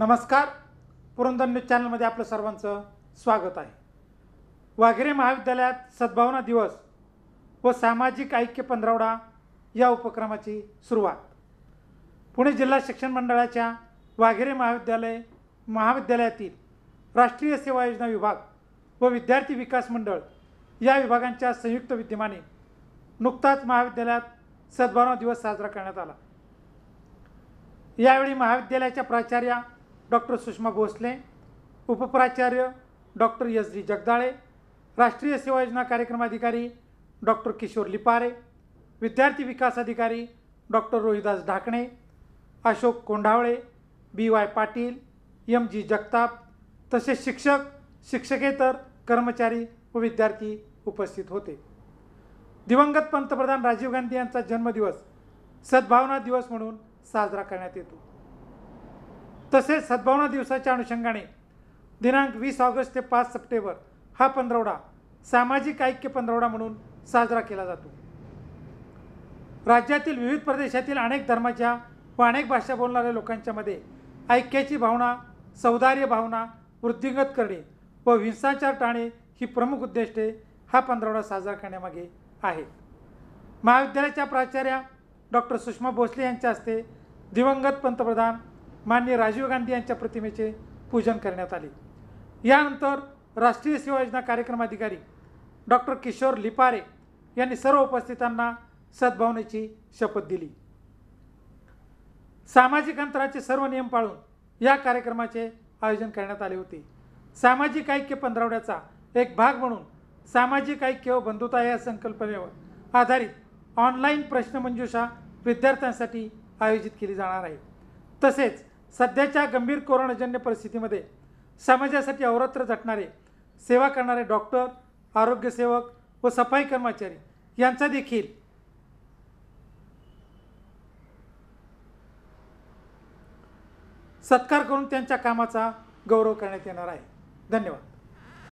नमस्कार. पुरंदर न्यूज चॅनलमध्ये आपलं सर्वांचं स्वागत आहे. वाघेरे महाविद्यालयात सद्भावना दिवस व सामाजिक ऐक्य पंधरवडा या उपक्रमाची सुरुवात. पुणे जिल्हा शिक्षण मंडळाच्या वाघेरे महाविद्यालय महाविद्यालयातील राष्ट्रीय सेवा योजना विभाग व विद्यार्थी विकास मंडळ या विभागांच्या संयुक्त विद्यमाने नुकताच महाविद्यालयात सद्भावना दिवस साजरा करण्यात आला. यावेळी महाविद्यालयाच्या प्राचार्या डॉक्टर सुषमा भोसले उपप्राचार्य डॉक्टर एस डी जगदाळे राष्ट्रीय सेवा योजना कार्यक्रम अधिकारी डॉक्टर किशोर लिपारे विद्यार्थी विकास अधिकारी doctor Rohidas Dhakane Ashok Kondhawale B Y Patil M G Jagtap तसेच शिक्षक शिक्षकेतर कर्मचारी व विद्यार्थी उपस्थित होते. दिवंगत पंतप्रधान राजीव गांधी यांचा जन्मदिवस सद्भावना दिवस म्हणून साजरा करण्यात येतो. तसेच सद्भावना दिवसाच्या अनुषंगाने दिनांक वीस ऑगस्ट ते पाच सप्टेंबर हा पंधरवडा सामाजिक ऐक्य पंधरवडा म्हणून साजरा केला जातो. राज्यातील विविध प्रदेशातील अनेक धर्माच्या व अनेक भाषा बोलणाऱ्या लोकांच्या मध्ये ऐक्याची भावना सौदार्य भावना वृद्धिंगत करणे व हिंसाचार टाळणे ही प्रमुख उद्दिष्टे हा पंधरवडा साजरा करण्यामागे आहेत महाविद्यालयाच्या प्राचार्या डॉक्टर सुषमा भोसले यांच्या हस्ते दिवंगत पंतप्रधान माननीय राजीव गांधी यांच्या प्रतिमेचे पूजन करण्यात आले. यानंतर राष्ट्रीय सेवा योजना कार्यक्रमाधिकारी डॉक्टर किशोर लिपारे यांनी सर्व उपस्थितांना सद्भावनेची शपथ दिली. सामाजिक अंतराचे सर्व नियम पाळून या कार्यक्रमाचे आयोजन करण्यात आले होते. सामाजिक ऐक्य पंधरवड्याचा एक भाग म्हणून सामाजिक ऐक्य व बंधुता या संकल्पनेवर आधारित ऑनलाईन प्रश्नमंजुषा विद्यार्थ्यांसाठी आयोजित केली जाणार आहे. तसेच सध्याच्या गंभीर कोरोनाजन्य परिस्थितीमध्ये समाजासाठी अवरत्र झटणारे सेवा करणारे डॉक्टर आरोग्यसेवक व सफाई कर्मचारी यांचा देखील सत्कार करून त्यांच्या कामाचा गौरव करण्यात येणार आहे. धन्यवाद.